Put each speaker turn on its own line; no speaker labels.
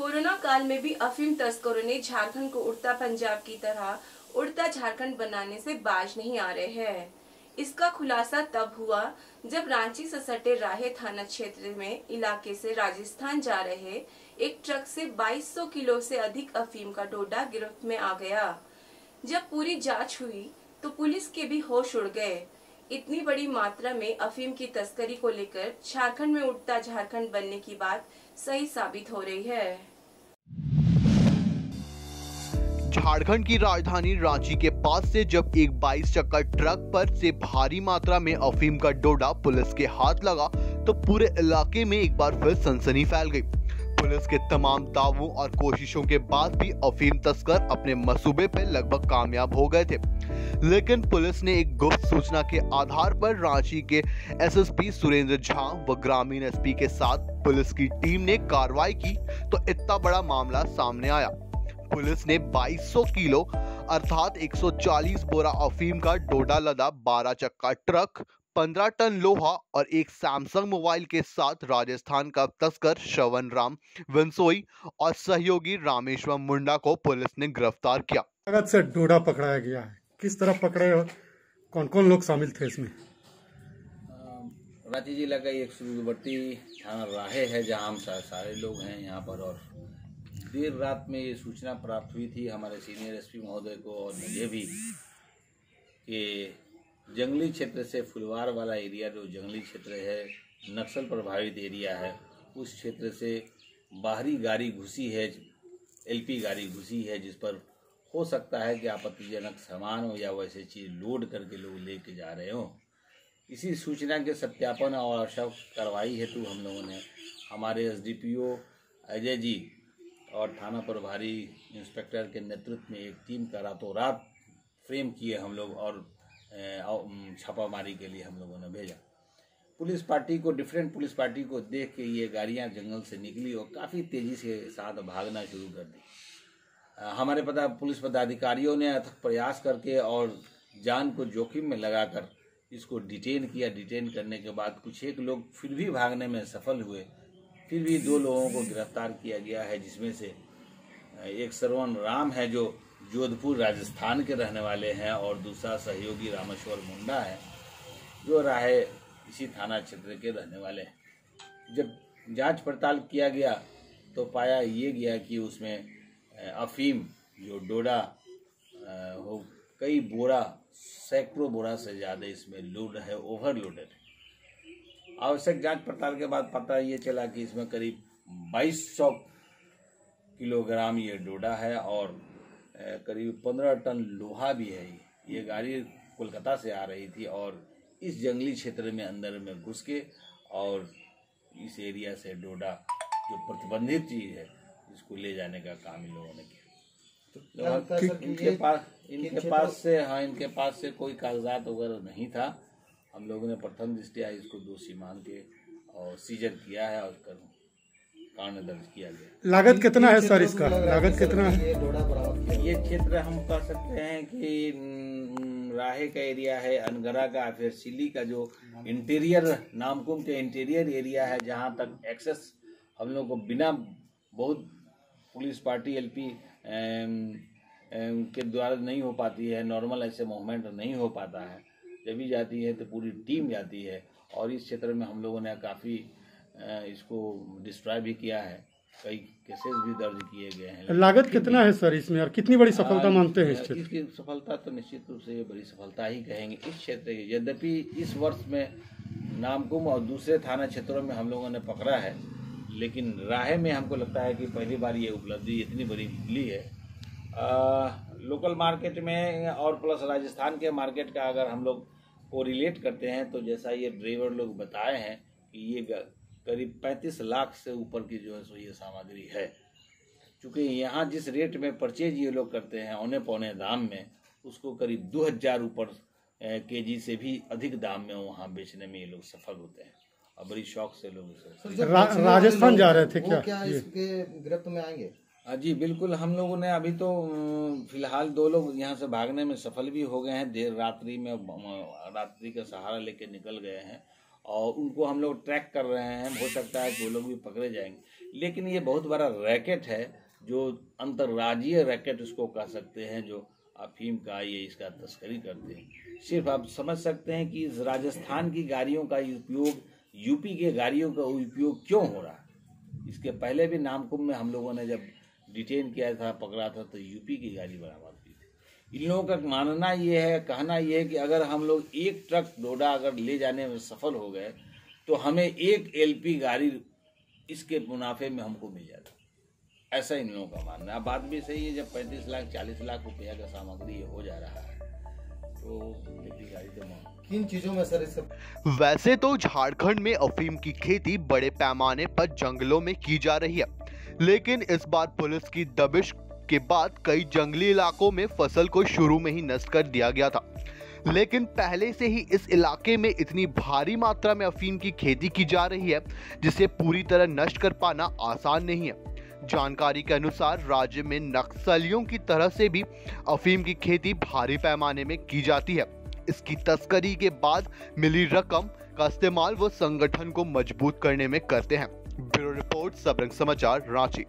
Corona काल में भी अफीम तस्करों ने झारखंड को उड़ता पंजाब की तरह उड़ता झारखंड बनाने से बाज नहीं आ रहे हैं। इसका खुलासा तब हुआ जब रांची से सटे राहे थाना क्षेत्र में इलाके से राजस्थान जा रहे एक ट्रक से 2200 किलो से अधिक अफीम का डोडा गिरफ्त में आ गया। जब पूरी जाँच हुई तो पुलिस के भी होश उड़ गए। इतनी बड़ी मात्रा में अफीम की तस्करी को लेकर झारखंड में उड़ता झारखंड बनने की बात सही साबित हो रही है।
झारखंड की राजधानी रांची के पास से जब एक 22 चक्का ट्रक पर से भारी मात्रा में अफीम का डोडा पुलिस के हाथ लगा तो पूरे इलाके में एक बार फिर सनसनी फैल गई। पुलिस के तमाम दावों और कोशिशों के बाद भी अफीम तस्कर अपने मसूबे पर लगभग कामयाब हो गए थे। लेकिन पुलिस ने एक गुप्त सूचना के आधार पर रांची के एसएसपी सुरेंद्र झा व ग्रामीण एसपी के साथ पुलिस की टीम ने कार्रवाई की तो इतना बड़ा मामला सामने आया। पुलिस ने 2200 किलो अर्थात 140 बोरा अफीम का डोडा लदा 12 चक्का ट्रक 15 टन लोहा और एक सैमसंग मोबाइल के साथ राजस्थान का तस्कर श्रवण राम विंसोई और सहयोगी रामेश्वर मुंडा को पुलिस ने गिरफ़्तार किया।
से डोडा पकड़ाया गया है। किस तरह पकड़े और कौन कौन लोग शामिल थे इसमें?
रांची जिला का एक सुदूरवर्ती थाना राहे है जहाँ हम सारे लोग हैं यहाँ पर और देर रात में ये सूचना प्राप्त हुई थी हमारे सीनियर एसपी महोदय को और मुझे भी कि जंगली क्षेत्र से फुलवार वाला एरिया जो जंगली क्षेत्र है, नक्सल प्रभावित एरिया है, उस क्षेत्र से बाहरी गाड़ी घुसी है, एलपी गाड़ी घुसी है, जिस पर हो सकता है कि आपत्तिजनक सामान हो या वैसे चीज़ लोड करके लोग लेके जा रहे हों। इसी सूचना के सत्यापन और आवश्यक कार्रवाई हेतु हम लोगों ने हमारे एसडीपीओ अजय जी और थाना प्रभारी इंस्पेक्टर के नेतृत्व में एक टीम का रातों रात फ्रेम किए हम लोग और छापामारी के लिए हम लोगों ने भेजा। पुलिस पार्टी को, डिफरेंट पुलिस पार्टी को देख के ये गाड़ियाँ जंगल से निकली और काफ़ी तेज़ी से साथ भागना शुरू कर दी। हमारे पता, पुलिस पदाधिकारियों ने अथक प्रयास करके और जान को जोखिम में लगाकर इसको डिटेन किया। डिटेन करने के बाद कुछ एक लोग फिर भी भागने में सफल हुए। फिर भी दो लोगों को गिरफ़्तार किया गया है, जिसमें से एक सरवन राम है जो जोधपुर राजस्थान के रहने वाले हैं और दूसरा सहयोगी रामेश्वर मुंडा है, जो राहे इसी थाना क्षेत्र के रहने वाले हैं। जब जाँच पड़ताल किया गया तो पाया ये गया कि उसमें अफीम, जो डोडा हो, कई बोरा, सैकड़ों बोरा से ज़्यादा इसमें लोड है, ओवरलोडेड आवश्यक जाँच पड़ताल के बाद पता ये चला कि इसमें करीब 2200 किलोग्राम ये डोडा है और करीब 15 टन लोहा भी है। ये गाड़ी कोलकाता से आ रही थी और इस जंगली क्षेत्र में अंदर में घुस के और इस एरिया से डोडा जो प्रतिबंधित चीज़ है इसको ले जाने का काम इन लोगों ने किया। तो इनके पास इनके पास से हाँ इनके पास से कोई कागजात वगैरह नहीं था। हम लोगों ने प्रथम दृष्टिया इसको दोषी मान के और सीजर किया है और कर कांड दर्ज किया गया
लागत कितना है सर इसका? लागत कितना है?
ये क्षेत्र हम कह सकते हैं कि राहे का एरिया है अनगरा का फिर सिली का जो इंटीरियर नामकुम के इंटीरियर एरिया है जहाँ तक एक्सेस हम लोग को बिना बहुत पुलिस पार्टी एलपी के द्वारा नहीं हो पाती है नॉर्मल ऐसे मूवमेंट नहीं हो पाता है। जब भी जाती है तो पूरी टीम जाती है और इस क्षेत्र में हम लोगों ने काफ़ी इसको डिस्ट्रॉय भी किया है। कई केसेस भी दर्ज किए गए हैं।
लागत कितना है सर इसमें और कितनी बड़ी सफलता मानते हैं इस क्षेत्र
इसकी सफलता तो निश्चित रूप से ये बड़ी सफलता ही कहेंगे इस क्षेत्र की। यद्यपि इस वर्ष में नामकुम और दूसरे थाना क्षेत्रों में हम लोगों ने पकड़ा है लेकिन राह में हमको लगता है कि पहली बार ये उपलब्धि इतनी बड़ी मिली है। आ, लोकल मार्केट में और प्लस राजस्थान के मार्केट का अगर हम लोग को रिलेट करते हैं तो जैसा ये ड्राइवर लोग बताए हैं कि ये करीब 35 लाख से ऊपर की जो है सो ये सामग्री है। चूँकि यहाँ जिस रेट में परचेज ये लोग करते हैं औने पौने दाम में उसको करीब दो हज़ार ऊपर के जी से भी अधिक दाम में वहाँ बेचने में ये लोग सफल होते हैं। और बड़ी शौक से लोग
रा, राजस्थान जा रहे थे क्या?
क्या इसके गिरफ्त में आएँगे?
जी, बिल्कुल। हम लोगों ने अभी तो फ़िलहाल दो लोग यहाँ से भागने में सफल भी हो गए हैं। देर रात्रि में रात्रि का सहारा लेके निकल गए हैं और उनको हम लोग ट्रैक कर रहे हैं। हो सकता है कि वो लोग भी पकड़े जाएँगे। लेकिन ये बहुत बड़ा रैकेट है, जो अंतर्राज्यीय रैकेट उसको कह सकते हैं, जो अफीम का ये इसका तस्करी करते हैं। सिर्फ़ आप समझ सकते हैं कि राजस्थान की गाड़ियों का उपयोग, यूपी के गाड़ियों का उपयोग क्यों हो रहा है? इसके पहले भी नामकुम में हम लोगों ने जब डिटेन किया था पकड़ा था तो यूपी की गाड़ी बरामद की थी। इन लोगों का मानना ये है कहना ये है कि अगर हम लोग एक ट्रक डोडा अगर ले जाने में सफल हो गए तो हमें एक एलपी गाड़ी इसके मुनाफे में हमको मिल जाता। ऐसा इन लोगों का मानना है। अब बात भी सही है जब पैंतीस लाख चालीस लाख रुपया का सामग्री हो जा रहा है तो एलपी गाड़ी तो मांग।
किन चीज़ों में सर इससे
वैसे तो झारखंड में अफीम की खेती बड़े पैमाने पर जंगलों में की जा रही है। लेकिन इस बार पुलिस की दबिश के बाद कई जंगली इलाकों में फ़सल को शुरू में ही नष्ट कर दिया गया था। लेकिन पहले से ही इस इलाके में इतनी भारी मात्रा में अफीम की खेती की जा रही है, जिसे पूरी तरह नष्ट कर पाना आसान नहीं है। जानकारी के अनुसार राज्य में नक्सलियों की तरह से भी अफीम की खेती भारी पैमाने में की जाती है। इसकी तस्करी के बाद मिली रकम का इस्तेमाल वो संगठन को मज़बूत करने में करते हैं। ब्यूरो रिपोर्ट सबरंग समाचार रांची।